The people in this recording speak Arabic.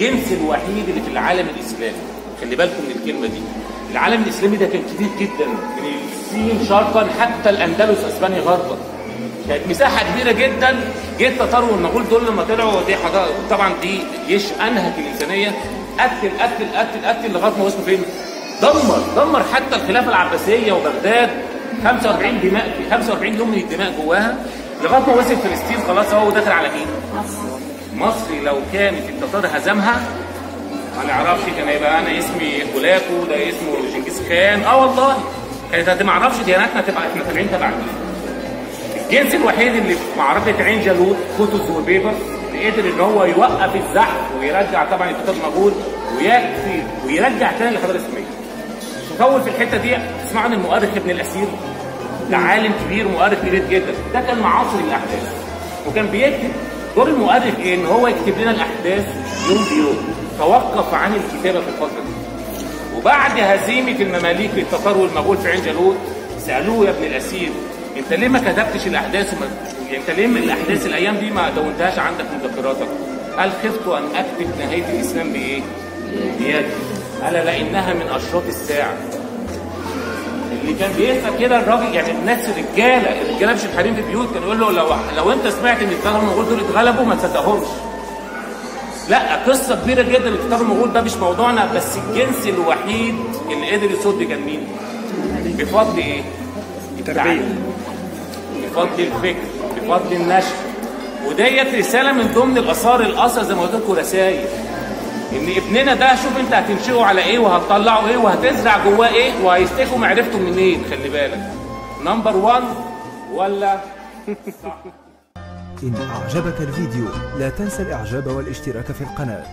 الجنس الوحيد اللي في العالم الإسلامي. خلي بالكم من الكلمة دي. العالم الإسلامي ده كان كبير جدا. من الصين شرقا حتى الأندلس اسبانيا غربا. كانت مساحة كبيرة جدا. جه التتار والمغول دول لما طلعوا دي حضاره طبعا دي جيش أنهك الإنسانية. قتل قتل قتل قتل لغاية ما وصلوا فين؟ دمر دمر حتى الخلافة العباسية وبغداد. 45 دماء 45 يوم من الدماء جواها. لغاية ما وصل فلسطين خلاص هو داخل على مين؟ مصر لو كانت التتار هزمها ما نعرفش كان هيبقى أنا اسمي هولاكو ده اسمه جنكيز خان. آه والله كانت هت- ما أعرفش دياناتنا تبقى إحنا تابعين تبع الجنس الوحيد اللي في معركة عين جالوت كوتوس وبيبر قدر إن هو يوقف الزحف ويرجع طبعا التتار المغول ويكفي ويرجع تاني الحضاره الإسلامية. تطول في الحتة دي تسمعوا عن المؤرخ ابن الأسير ده عالم كبير مؤرخ كبير جدا. ده كان معاصر الأحداث وكان بيكتب دور المؤرخ إيه إن هو يكتب لنا الأحداث يوم بيوم توقف عن الكتابة في الفترة دي وبعد هزيمة المماليك التتار والمغول في عين جالوت سألوه يا ابن الأسير أنت ليه ما كتبتش الأحداث وما يعني أنت ليه من الأحداث الأيام دي ما دونتهاش عندك مذكراتك؟ قال خفت أن أكتب نهاية الإسلام بإيه؟ بيدي قال لأنها من أشراط الساعة اللي كان بيسال كده الراجل يعني الناس الرجالة الرجاله مش الحريم في البيوت كان يقول له لو لو انت سمعت إن التتار المغول دول اتغلبوا ما تصدقهمش لا قصة كبيرة جدا الكتاب المغول ده مش موضوعنا بس الجنس الوحيد اللي قدر يصد كان مين؟ بفضل إيه؟ التعليم بفضل الفكر بفضل النشر وديت رسالة من ضمن الآثار الاثر زي ما قلت لكم رسائل إن ابننا ده شوف أنت هتنشئه على إيه وهتطلعه إيه وهتزرع جواه إيه وهيستخوا معرفته منين خلي بالك. نمبر 1 ولا إن أعجبك الفيديو لا تنسى الإعجاب والاشتراك في القناة.